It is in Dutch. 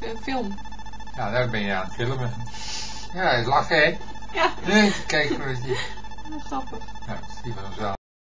Eh, film. Ja, daar ben je aan het filmen. Ja, lachen hè? Ja, Nee, kijk maar eens. grappig. Ja, die van vanzelf.